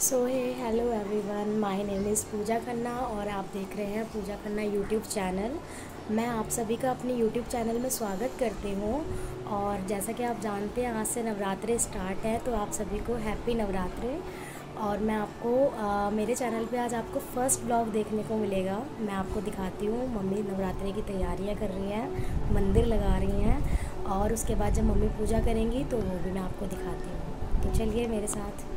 सो है hello everyone my name is Pooja Khanna और आप देख रहे हैं पूजा खन्ना यूट्यूब चैनल मैं आप सभी का अपने यूट्यूब चैनल में स्वागत करती हूँ और जैसा कि आप जानते हैं आज से नवरात्रे स्टार्ट है तो आप सभी को हैप्पी नवरात्रे. और मैं आपको आ, मेरे चैनल पे आज आपको फ़र्स्ट ब्लॉग देखने को मिलेगा. मैं आपको दिखाती हूँ मम्मी नवरात्रे की तैयारियाँ कर रही हैं मंदिर लगा रही हैं और उसके बाद जब मम्मी पूजा करेंगी तो वो भी मैं आपको दिखाती हूँ. तो चलिए मेरे साथ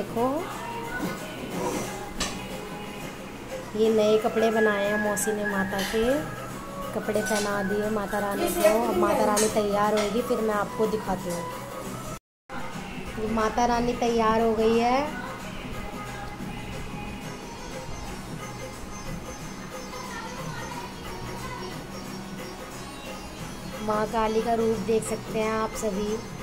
देखो। ये नए कपड़े बनाए हैं मौसी ने माता के। कपड़े पहना दिए माता रानी को। अब माता रानी तैयार होगी, फिर मैं आपको दिखाती हूँ। माता रानी तैयार हो गई है। माँ काली का रूप देख सकते हैं आप सभी।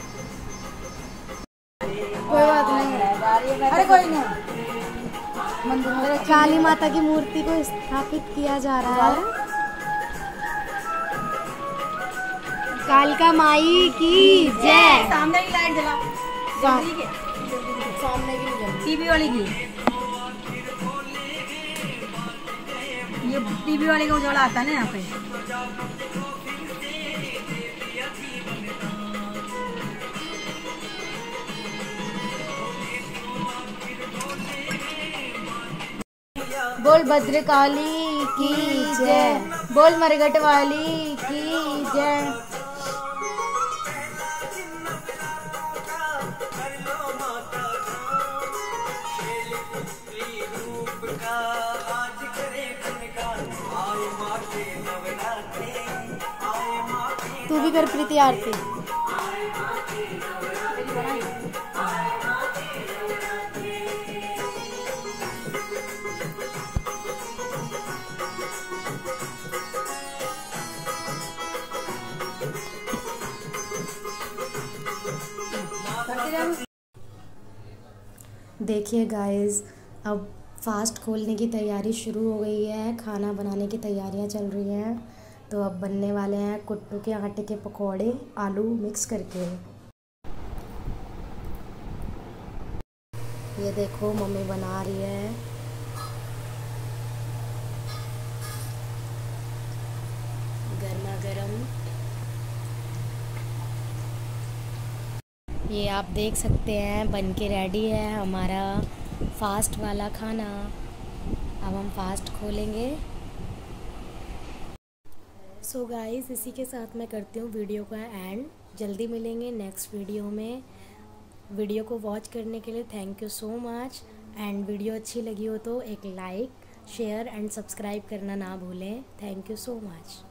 अरे कोई नहीं। काली माता की मूर्ति को स्थापित किया जा रहा है। कालिका माई की जय। सामने की लाइट जला। सामने की टीवी वाली की। ये टीवी वाले का उजाला आता है ना यहाँ पे। बोल भद्रकाली की जय। बोल मरगट वाली की जय। तू भी कर प्रीति आरती। देखिए गाइस अब फास्ट खोलने की तैयारी शुरू हो गई है, खाना बनाने की तैयारियाँ चल रही हैं। तो अब बनने वाले हैं कुट्टू के आटे के पकोड़े, आलू मिक्स करके। ये देखो, मम्मी बना रही है। ये आप देख सकते हैं, बन के रेडी है हमारा फास्ट वाला खाना। अब हम फास्ट खोलेंगे। सो so गाइस इसी के साथ मैं करती हूँ वीडियो का एंड जल्दी मिलेंगे नेक्स्ट वीडियो में। वीडियो को वॉच करने के लिए thank you so much and video अच्छी लगी हो तो एक लाइक शेयर एंड सब्सक्राइब करना ना भूलें। Thank you so much